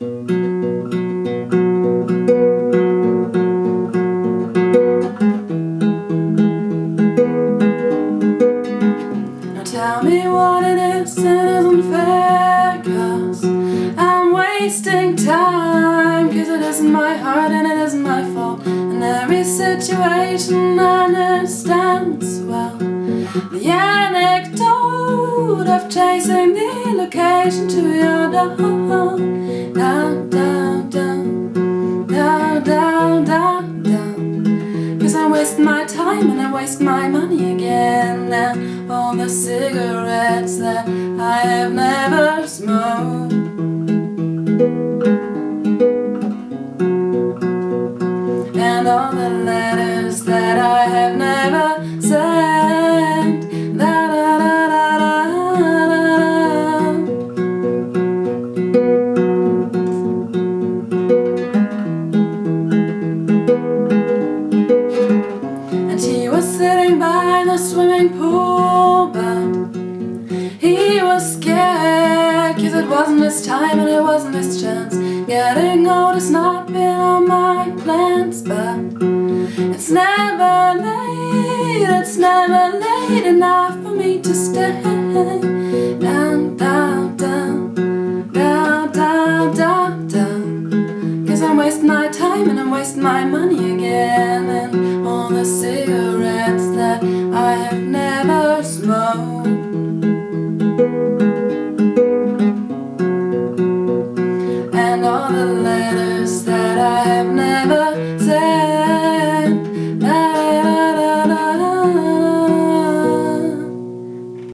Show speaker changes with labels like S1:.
S1: Now tell me what it is that isn't fair Cause I'm wasting time Cause it isn't my heart and it isn't my fault. And every situation understands well The anecdote of chasing the location to your door Down, down, down. Down, down, down, down. Cause I waste my time and I waste my money again. And all the cigarettes that I have never smoked. And all the letters that I have never by the swimming pool, but he was scared, cause it wasn't his time and it wasn't his chance. Getting old has not been on my plans, but it's never late, it's never late enough for me to stay. Down, down, down, down, down, down, down. Cause I'm wasting my time and I'm wasting my money. I have never smoked. And all the letters that I have never